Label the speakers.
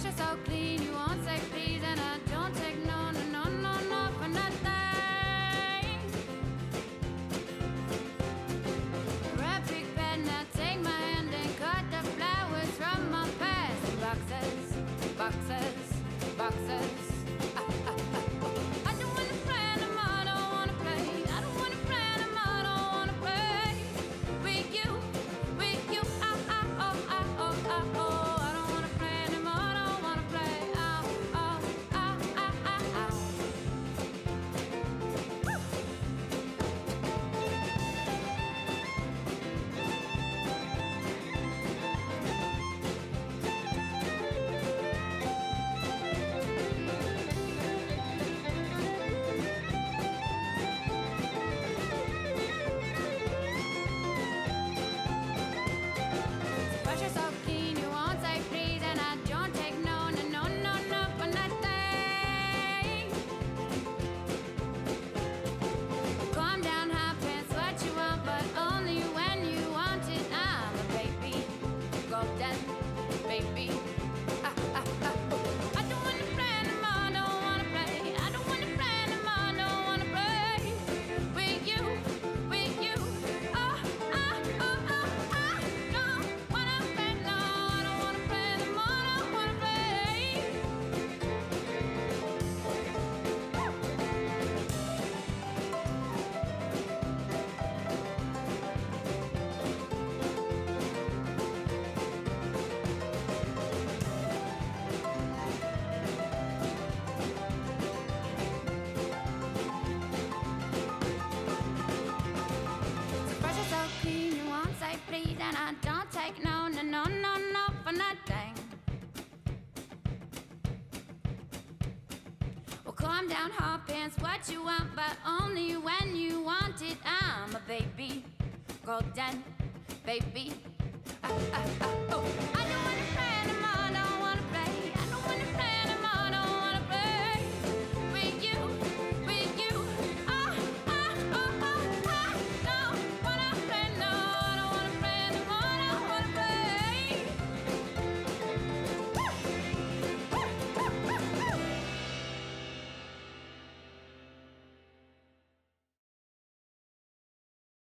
Speaker 1: You're so clean, you won't say please, and I don't take no, no, no, no for nothing. Red, big, bend. Now take my hand and cut the flowers from my past. boxes, boxes, boxes. calm down, hot pants, what you want, but only when you want it. I'm a baby, golden baby. Ah, ah, ah, oh. I.